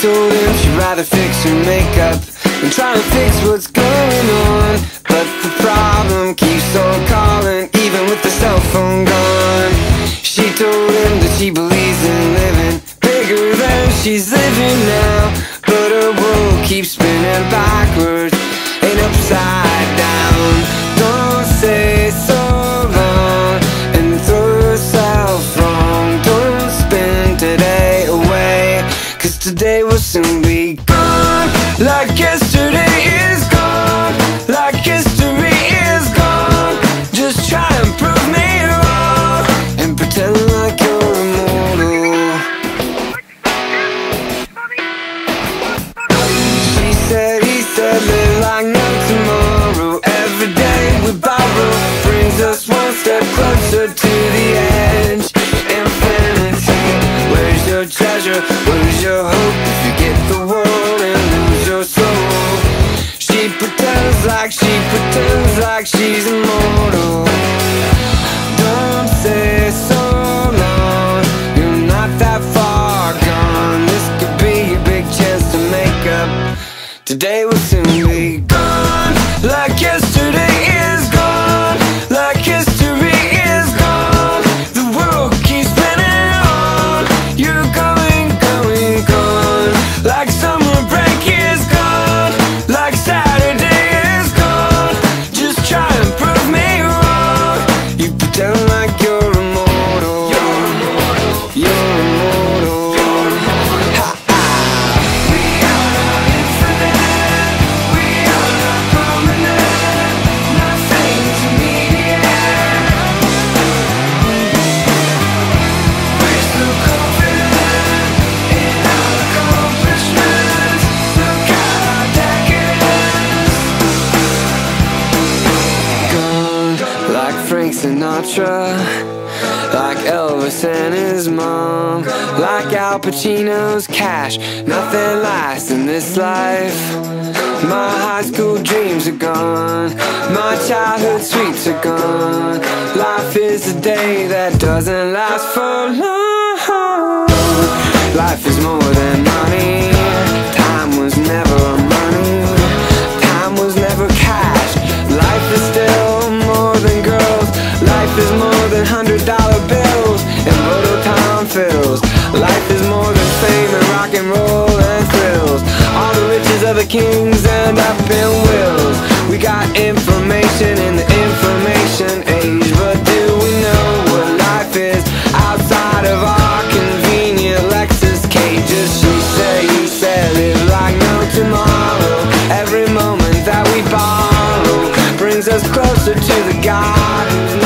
try to fix her makeup and try to fix what's going on. But the problem keeps on calling, even with the cell phone gone. She told him that she believes in living bigger than she's living now. But her world keeps spinning backwards and upside today will soon be gone. Like she pretends like she's immortal. Don't say so long. You're not that far gone. This could be a big chance to make up. Today will soon be gone. Like like Frank Sinatra, like Elvis and his mom, like Al Pacino's cash. Nothing lasts in this life. My high school dreams are gone, my childhood sweets are gone. Life is a day that doesn't last for long. Life is more than Life is more than fame and rock and roll and thrills. All the riches of the kings end up in wills. We got information in the information age, but do we know what life is outside of our convenient Lexus cages? She said, he said, live like no tomorrow. Every moment that we borrow brings us closer to the God.